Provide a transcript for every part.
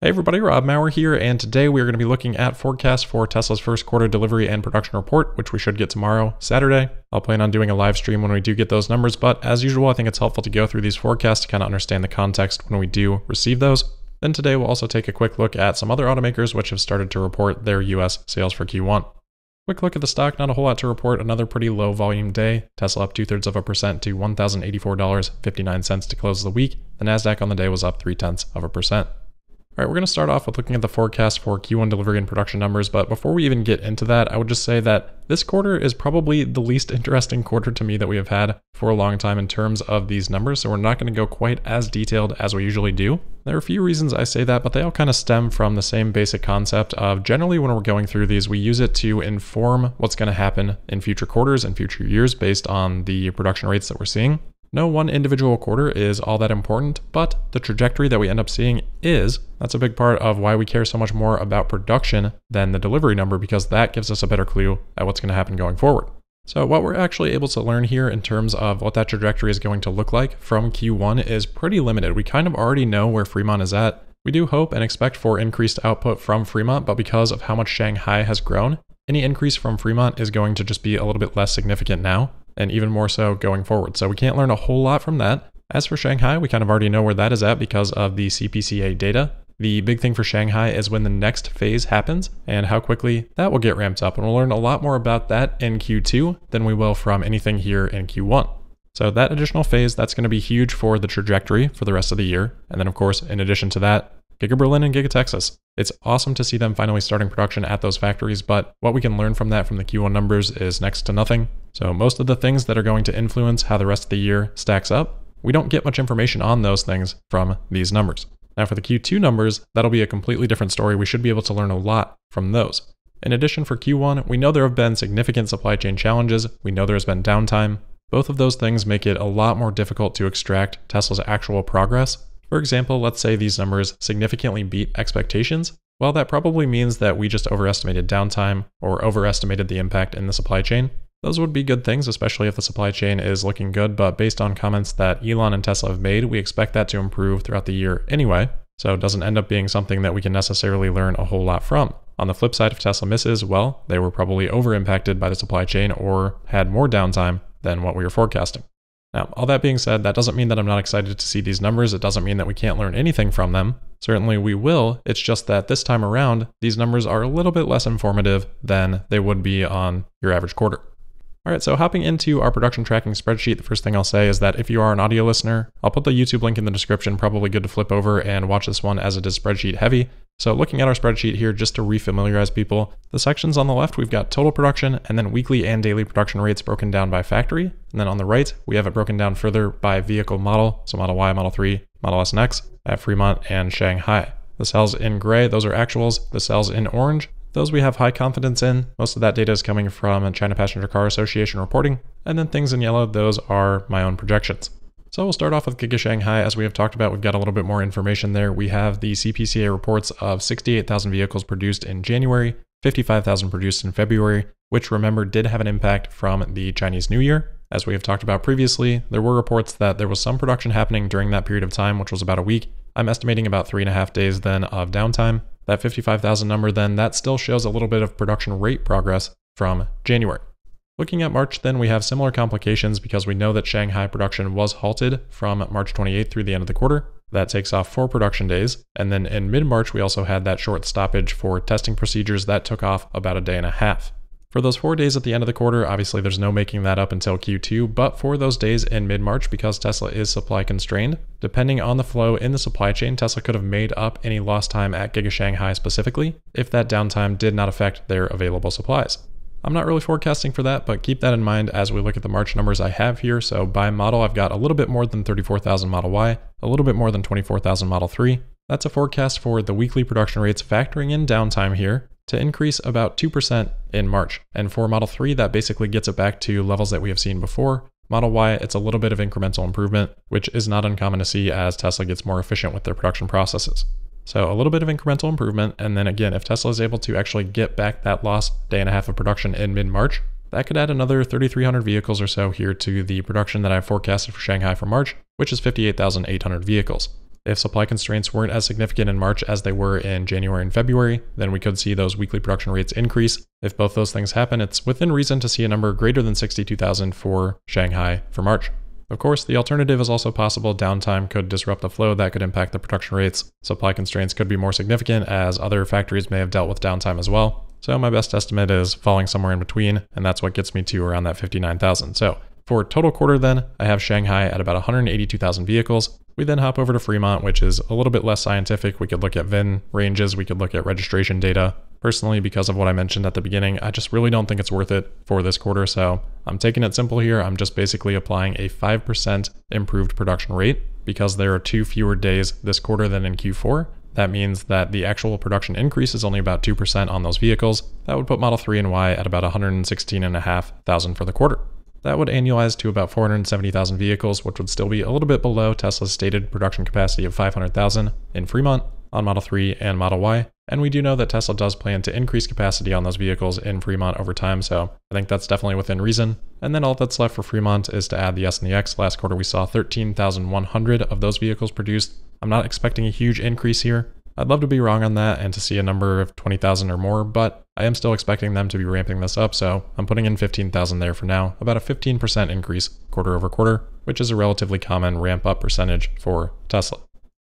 Hey everybody, Rob Maurer here, and today we are going to be looking at forecasts for Tesla's first quarter delivery and production report, which we should get tomorrow, Saturday. I'll plan on doing a live stream when we do get those numbers, but as usual, I think it's helpful to go through these forecasts to kind of understand the context when we do receive those. Then today we'll also take a quick look at some other automakers which have started to report their US sales for Q1. Quick look at the stock, not a whole lot to report. Another pretty low volume day. Tesla up two thirds of a percent to $1,084.59 to close the week. The NASDAQ on the day was up three tenths of a percent. All right, we're going to start off with looking at the forecast for Q1 delivery and production numbers, but before we even get into that, I would just say that this quarter is probably the least interesting quarter to me that we have had for a long time in terms of these numbers, so we're not going to go quite as detailed as we usually do. There are a few reasons I say that, but they all kind of stem from the same basic concept of generally when we're going through these, we use it to inform what's going to happen in future quarters and future years based on the production rates that we're seeing. No one individual quarter is all that important, but the trajectory that we end up seeing is. That's a big part of why we care so much more about production than the delivery number because that gives us a better clue at what's going to happen going forward. So, what we're actually able to learn here in terms of what that trajectory is going to look like from Q1 is pretty limited. We kind of already know where Fremont is at. We do hope and expect for increased output from Fremont, but because of how much Shanghai has grown, any increase from Fremont is going to just be a little bit less significant now and even more so going forward. So we can't learn a whole lot from that. As for Shanghai, we kind of already know where that is at because of the CPCA data. The big thing for Shanghai is when the next phase happens and how quickly that will get ramped up. And we'll learn a lot more about that in Q2 than we will from anything here in Q1. So that additional phase, that's going to be huge for the trajectory for the rest of the year. And then of course, in addition to that, Giga Berlin and Giga Texas. It's awesome to see them finally starting production at those factories, but what we can learn from that from the Q1 numbers is next to nothing. So most of the things that are going to influence how the rest of the year stacks up, we don't get much information on those things from these numbers. Now for the Q2 numbers, that'll be a completely different story. We should be able to learn a lot from those. In addition, for Q1, we know there have been significant supply chain challenges. We know there has been downtime. Both of those things make it a lot more difficult to extract Tesla's actual progress for example, let's say these numbers significantly beat expectations. Well, that probably means that we just overestimated downtime or overestimated the impact in the supply chain. Those would be good things, especially if the supply chain is looking good, but based on comments that Elon and Tesla have made, we expect that to improve throughout the year anyway, so it doesn't end up being something that we can necessarily learn a whole lot from. On the flip side, if Tesla misses, well, they were probably over impacted by the supply chain or had more downtime than what we were forecasting. Now, all that being said, that doesn't mean that I'm not excited to see these numbers. It doesn't mean that we can't learn anything from them. Certainly we will. It's just that this time around, these numbers are a little bit less informative than they would be on your average quarter. All right, so hopping into our production tracking spreadsheet, the first thing I'll say is that if you are an audio listener, I'll put the YouTube link in the description. Probably good to flip over and watch this one as it is spreadsheet heavy. So looking at our spreadsheet here, just to refamiliarize people, the sections on the left, we've got total production and then weekly and daily production rates broken down by factory. And then on the right, we have it broken down further by vehicle model. So Model Y, Model 3, Model S and X at Fremont and Shanghai. The cells in gray, those are actuals. The cells in orange, those we have high confidence in. Most of that data is coming from China Passenger Car Association reporting. And then things in yellow, those are my own projections. So we'll start off with Giga Shanghai. As we have talked about, we've got a little bit more information there. We have the CPCA reports of 68,000 vehicles produced in January, 55,000 produced in February, which remember did have an impact from the Chinese New Year. As we have talked about previously, there were reports that there was some production happening during that period of time, which was about a week. I'm estimating about three and a half days then of downtime. That 55,000 number then, that still shows a little bit of production rate progress from January. Looking at March, then we have similar complications because we know that Shanghai production was halted from March 28th through the end of the quarter. That takes off four production days. And then in mid March, we also had that short stoppage for testing procedures that took off about a day and a half. For those four days at the end of the quarter, obviously there's no making that up until Q2, but for those days in mid March, because Tesla is supply constrained, depending on the flow in the supply chain, Tesla could have made up any lost time at Giga Shanghai specifically if that downtime did not affect their available supplies. I'm not really forecasting for that, but keep that in mind as we look at the March numbers I have here. So by model, I've got a little bit more than 34,000 Model Y, a little bit more than 24,000 Model 3. That's a forecast for the weekly production rates factoring in downtime here to increase about 2% in March. And for Model 3, that basically gets it back to levels that we have seen before. Model Y, it's a little bit of incremental improvement, which is not uncommon to see as Tesla gets more efficient with their production processes. So a little bit of incremental improvement. And then again, if Tesla is able to actually get back that lost day and a half of production in mid March, that could add another 3,300 vehicles or so here to the production that I've forecasted for Shanghai for March, which is 58,800 vehicles. If supply constraints weren't as significant in March as they were in January and February, then we could see those weekly production rates increase. If both those things happen, it's within reason to see a number greater than 62,000 for Shanghai for March. Of course, the alternative is also possible. Downtime could disrupt the flow that could impact the production rates. Supply constraints could be more significant as other factories may have dealt with downtime as well. So my best estimate is falling somewhere in between, and that's what gets me to around that 59,000. So for total quarter then, I have Shanghai at about 182,000 vehicles. We then hop over to Fremont, which is a little bit less scientific. We could look at VIN ranges, we could look at registration data. Personally, because of what I mentioned at the beginning, I just really don't think it's worth it for this quarter. So I'm taking it simple here. I'm just basically applying a 5% improved production rate because there are two fewer days this quarter than in Q4. That means that the actual production increase is only about 2% on those vehicles. That would put Model 3 and Y at about 116,500 for the quarter. That would annualize to about 470,000 vehicles, which would still be a little bit below Tesla's stated production capacity of 500,000 in Fremont on Model 3 and Model Y. And we do know that Tesla does plan to increase capacity on those vehicles in Fremont over time, so I think that's definitely within reason. And then all that's left for Fremont is to add the S and the X. Last quarter we saw 13,100 of those vehicles produced. I'm not expecting a huge increase here. I'd love to be wrong on that and to see a number of 20,000 or more, but I am still expecting them to be ramping this up, so I'm putting in 15,000 there for now, about a 15% increase quarter over quarter, which is a relatively common ramp up percentage for Tesla.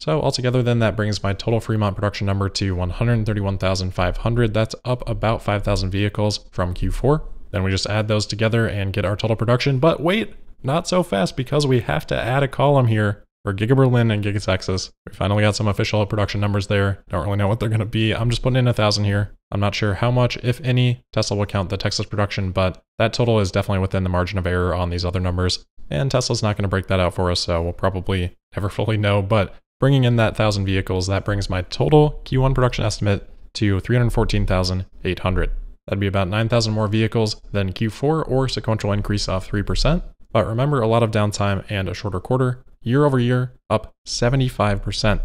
So altogether then that brings my total Fremont production number to 131,500. That's up about 5,000 vehicles from Q4. Then we just add those together and get our total production. But wait, not so fast because we have to add a column here for Giga Berlin and Giga Texas. We finally got some official production numbers there. Don't really know what they're going to be. I'm just putting in a thousand here. I'm not sure how much, if any, Tesla will count the Texas production, but that total is definitely within the margin of error on these other numbers. And Tesla's not going to break that out for us, so we'll probably never fully know. But bringing in that thousand vehicles, that brings my total Q1 production estimate to 314,800. That'd be about 9,000 more vehicles than Q4 or sequential increase of 3%. But remember, a lot of downtime and a shorter quarter year over year, up 75%.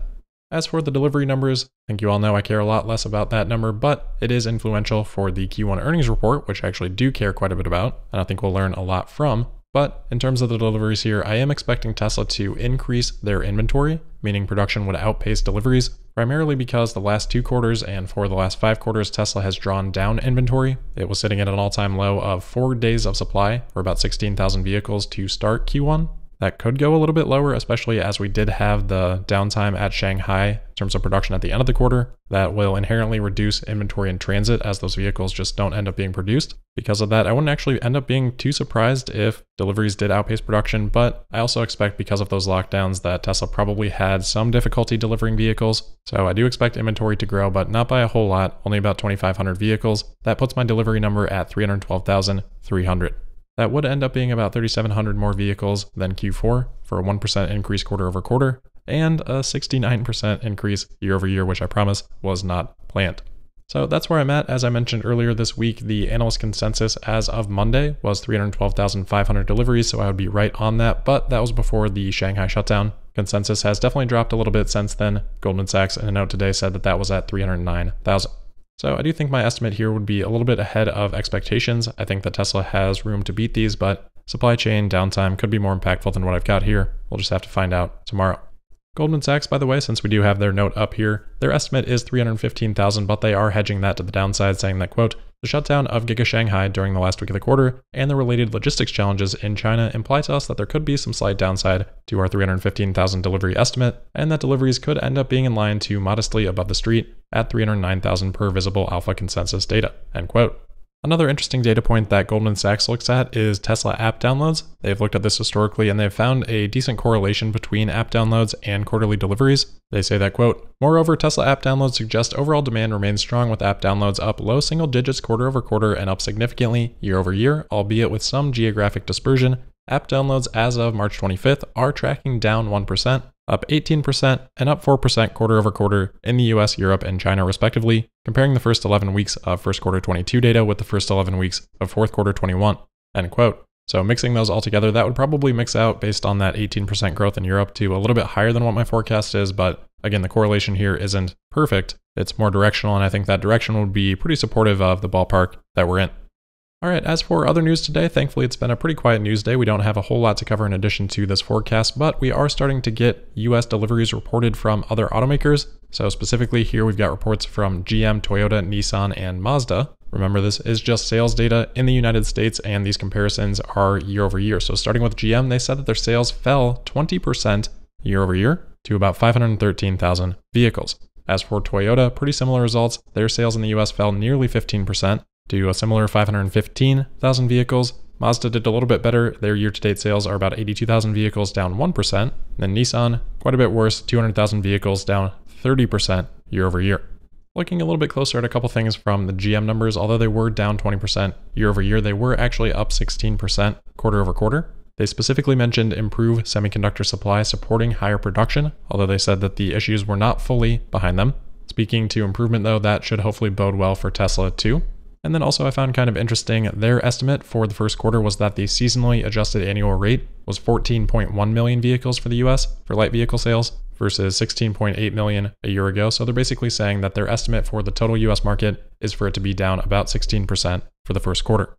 As for the delivery numbers, I think you all know I care a lot less about that number, but it is influential for the Q1 earnings report, which I actually do care quite a bit about, and I think we'll learn a lot from. But in terms of the deliveries here, I am expecting Tesla to increase their inventory, meaning production would outpace deliveries, primarily because the last two quarters and for the last five quarters, Tesla has drawn down inventory. It was sitting at an all time low of four days of supply, or about 16,000 vehicles to start Q1. That could go a little bit lower, especially as we did have the downtime at Shanghai in terms of production at the end of the quarter. That will inherently reduce inventory in transit as those vehicles just don't end up being produced. Because of that, I wouldn't actually end up being too surprised if deliveries did outpace production, but I also expect because of those lockdowns that Tesla probably had some difficulty delivering vehicles. So I do expect inventory to grow, but not by a whole lot, only about 2,500 vehicles. That puts my delivery number at 312,300. That would end up being about 3,700 more vehicles than Q4 for a 1% increase quarter over quarter and a 69% increase year over year, which I promise was not planned. So that's where I'm at. As I mentioned earlier this week, the analyst consensus as of Monday was 312,500 deliveries, so I would be right on that, but that was before the Shanghai shutdown. Consensus has definitely dropped a little bit since then. Goldman Sachs in a note today said that that was at 309,000. So I do think my estimate here would be a little bit ahead of expectations. I think that Tesla has room to beat these, but supply chain downtime could be more impactful than what I've got here. We'll just have to find out tomorrow. Goldman Sachs, by the way, since we do have their note up here, their estimate is 315,000, but they are hedging that to the downside, saying that, quote, the shutdown of Giga Shanghai during the last week of the quarter and the related logistics challenges in China imply to us that there could be some slight downside to our 315,000 delivery estimate, and that deliveries could end up being in line to modestly above the street at 309,000 per visible alpha consensus data. End quote. Another interesting data point that Goldman Sachs looks at is Tesla app downloads. They've looked at this historically and they've found a decent correlation between app downloads and quarterly deliveries. They say that, quote, moreover, Tesla app downloads suggest overall demand remains strong with app downloads up low single digits quarter over quarter and up significantly year over year, albeit with some geographic dispersion. App downloads as of March 25th are tracking down 1%, up 18% and up 4% quarter over quarter in the US, Europe, and China, respectively, comparing the first 11 weeks of first quarter 22 data with the first 11 weeks of fourth quarter 21. End quote. So mixing those all together, that would probably mix out based on that 18% growth in Europe to a little bit higher than what my forecast is. But again, the correlation here isn't perfect. It's more directional, and I think that direction would be pretty supportive of the ballpark that we're in. All right, as for other news today, thankfully it's been a pretty quiet news day. We don't have a whole lot to cover in addition to this forecast, but we are starting to get US deliveries reported from other automakers. So, specifically, here we've got reports from GM, Toyota, Nissan, and Mazda. Remember, this is just sales data in the United States, and these comparisons are year over year. So, starting with GM, they said that their sales fell 20% year over year to about 513,000 vehicles. As for Toyota, pretty similar results. Their sales in the US fell nearly 15% to a similar 515,000 vehicles. Mazda did a little bit better. Their year to date sales are about 82,000 vehicles, down 1%. Then Nissan, quite a bit worse, 200,000 vehicles, down 30% year over year. Looking a little bit closer at a couple things from the GM numbers, although they were down 20% year over year, they were actually up 16% quarter over quarter. They specifically mentioned improved semiconductor supply supporting higher production, although they said that the issues were not fully behind them. Speaking to improvement, though, that should hopefully bode well for Tesla too. And then also, I found kind of interesting their estimate for the first quarter was that the seasonally adjusted annual rate was 14.1 million vehicles for the US for light vehicle sales versus 16.8 million a year ago. So they're basically saying that their estimate for the total US market is for it to be down about 16% for the first quarter.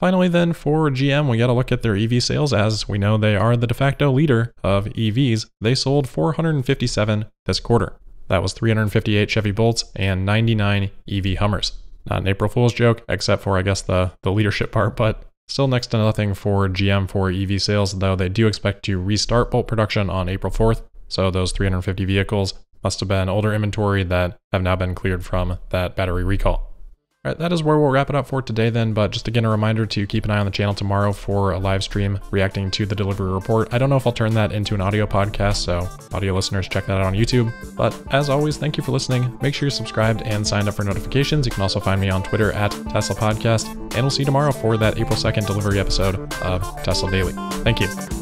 Finally, then for GM, we got to look at their EV sales as we know they are the de facto leader of EVs. They sold 457 this quarter. That was 358 Chevy Bolts and 99 EV Hummers. Not an April Fool's joke, except for, I guess, the, the leadership part, but still next to nothing for GM for EV sales, though they do expect to restart Bolt production on April 4th. So those 350 vehicles must have been older inventory that have now been cleared from that battery recall. All right, that is where we'll wrap it up for today then, but just again a reminder to keep an eye on the channel tomorrow for a live stream reacting to the delivery report. I don't know if I'll turn that into an audio podcast, so audio listeners check that out on YouTube. But as always, thank you for listening. Make sure you're subscribed and signed up for notifications. You can also find me on Twitter at Tesla Podcast, and we'll see you tomorrow for that April 2nd delivery episode of Tesla Daily. Thank you.